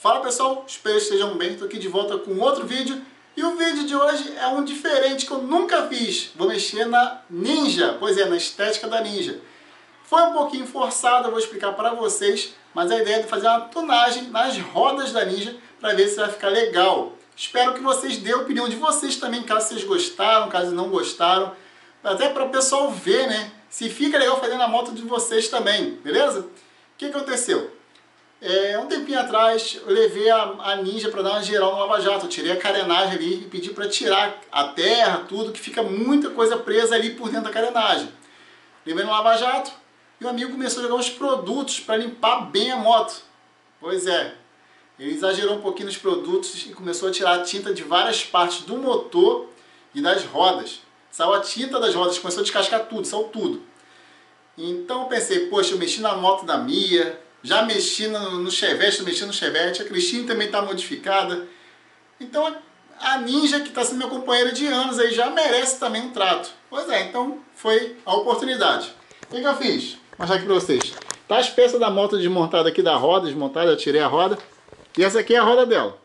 Fala pessoal, espero que estejam bem, estou aqui de volta com outro vídeo e o vídeo de hoje é um diferente que eu nunca fiz, vou mexer na Ninja, pois é, na estética da Ninja. Foi um pouquinho forçado, eu vou explicar para vocês, mas a ideia é de fazer uma tunagem nas rodas da Ninja para ver se vai ficar legal. Espero que vocês dêem a opinião de vocês também, caso vocês gostaram, caso não gostaram, até para o pessoal ver, né, se fica legal fazendo a moto de vocês também, beleza? O que aconteceu? É, um tempinho atrás eu levei a, a Ninja para dar uma geral no Lava Jato. Eu tirei a carenagem ali e pedi para tirar a terra, tudo, que fica muita coisa presa ali por dentro da carenagem. Levei no Lava Jato e o amigo começou a jogar uns produtos para limpar bem a moto. Pois é, ele exagerou um pouquinho nos produtos e começou a tirar a tinta de várias partes do motor e das rodas. Saiu a tinta das rodas, começou a descascar tudo, saiu tudo. Então eu pensei, poxa, eu mexi na moto da Mia, já mexi no, no Chevette, mexi no Chevette, a Cristine também está modificada. Então a Ninja, que está sendo minha companheira de anos, aí já merece também um trato. Pois é, então foi a oportunidade. O que, que eu fiz? Vou mostrar aqui para vocês. Tá as peças da moto desmontada aqui da roda, desmontada, eu tirei a roda. E essa aqui é a roda dela.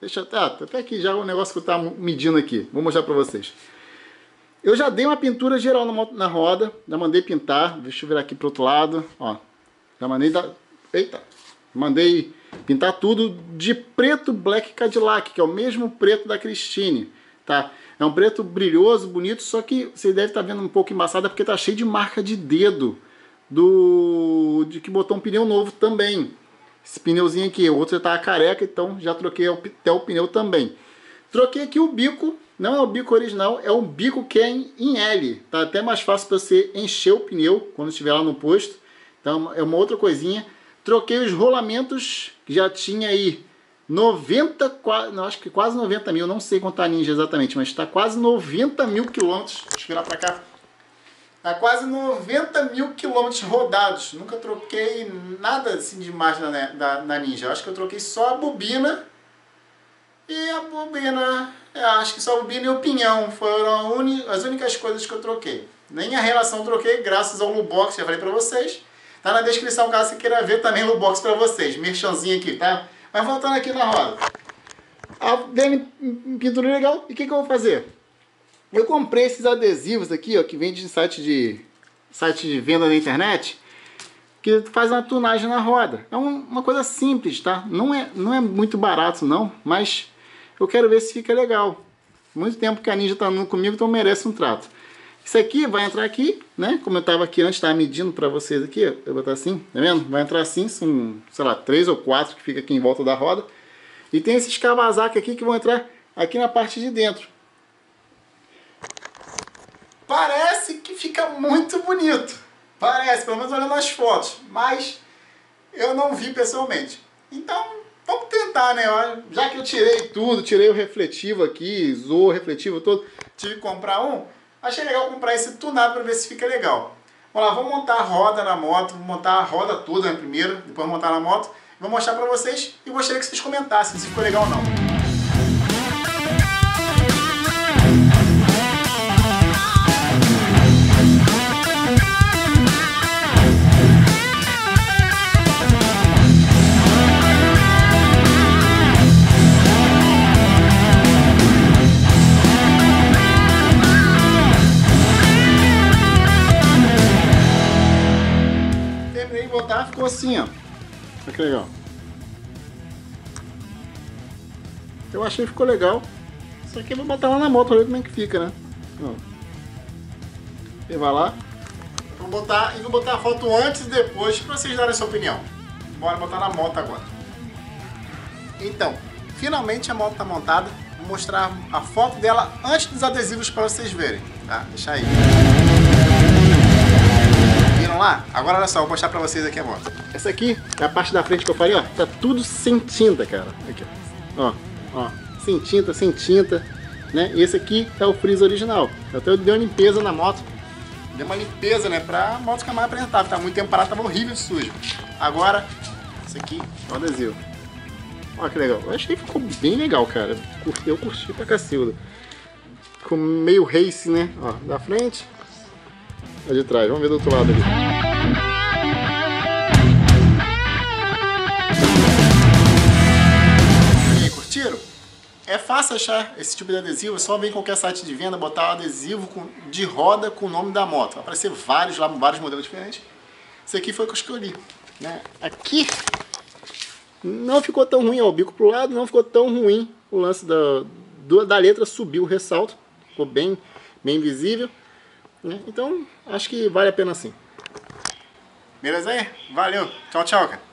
Deixa ah, até aqui já o negócio que eu estava medindo aqui. Vou mostrar para vocês. Eu já dei uma pintura geral na, na roda, já mandei pintar. Deixa eu virar aqui para outro lado. Ó, já mandei dar Eita! Mandei pintar tudo de preto Black Cadillac, que é o mesmo preto da Christine, tá? É um preto brilhoso, bonito, só que você deve estar tá vendo um pouco embaçada porque tá cheio de marca de dedo do de que botou um pneu novo também. Esse pneuzinho aqui, o outro já tá careca, então já troquei até o pneu também. Troquei aqui o bico, não é o bico original, é um bico que é em L. Tá até mais fácil para você encher o pneu quando estiver lá no posto. Então é uma outra coisinha. Troquei os rolamentos, que já tinha aí 90, não, acho que quase 90 mil, não sei quanto a Ninja exatamente, mas está quase 90 mil quilômetros. Deixa eu virar para cá. Está quase 90 mil quilômetros rodados. Nunca troquei nada assim demais na, na, na Ninja. Acho que eu troquei só a bobina e a bobina, acho que só a bobina e o pinhão foram as únicas coisas que eu troquei. Nem a relação troquei, graças ao Lubox, já falei para vocês. Tá na descrição caso você queira ver também no box para vocês. Merchanzinho aqui, tá? Mas voltando aqui na roda. A VM pintura legal. E o que, que eu vou fazer? Eu comprei esses adesivos aqui, ó, que vende de site de site de venda na internet, que faz uma tunagem na roda. É um, uma coisa simples, tá? Não é, não é muito barato não, mas eu quero ver se fica legal. Muito tempo que a Ninja tá andando comigo, então merece um trato. Isso aqui vai entrar aqui, né? Como eu estava aqui antes, estava medindo para vocês aqui. Eu vou botar assim, tá vendo? Vai entrar assim, são, sei lá, três ou quatro que fica aqui em volta da roda. E tem esses Kawasaki aqui que vão entrar aqui na parte de dentro. Parece que fica muito bonito. Parece, pelo menos olhando as fotos. Mas eu não vi pessoalmente. Então, vamos tentar, né? Já que eu tirei tudo, tirei o refletivo aqui, zoou o refletivo todo, tive que comprar um. Achei legal comprar esse tunado para ver se fica legal. Vamos lá, vamos montar a roda na moto, vou montar a roda toda né, primeiro, depois montar na moto. Vou mostrar para vocês e gostaria que vocês comentassem se ficou legal ou não. Assim, ó. Olha que legal. Eu achei que ficou legal. Isso aqui eu vou botar lá na moto, ver como é que fica, né? Ó. E vai lá. Vou botar, e vou botar a foto antes e depois para vocês darem a sua opinião. Bora botar na moto agora. Então, finalmente a moto está montada. Vou mostrar a foto dela antes dos adesivos para vocês verem. Tá? Deixa aí lá? Agora olha só, vou mostrar pra vocês aqui a moto. Essa aqui é a parte da frente que eu falei, ó. Tá tudo sem tinta, cara. Aqui, ó. Ó, Sem tinta, sem tinta. Né? E esse aqui é o freezer original. Eu até dei uma limpeza na moto. Dei uma limpeza, né? Pra moto ficar mais apresentável. Tá muito tempo parado, tava horrível de sujo. Agora, esse aqui é o adesivo. Olha que legal. Eu achei que ficou bem legal, cara. Eu curti pra cacilda. Ficou meio race, né? Ó, da frente, a de trás. Vamos ver do outro lado ali. fácil achar esse tipo de adesivo, é só vir em qualquer site de venda, botar um adesivo com, de roda com o nome da moto. Vai aparecer vários lá, vários modelos diferentes. Esse aqui foi o que eu escolhi. Né? Aqui não ficou tão ruim, ó, o bico pro lado, não ficou tão ruim o lance da, da letra, subiu o ressalto, ficou bem, bem visível. Né? Então, acho que vale a pena sim. Beleza aí? Valeu. Tchau, tchau, cara.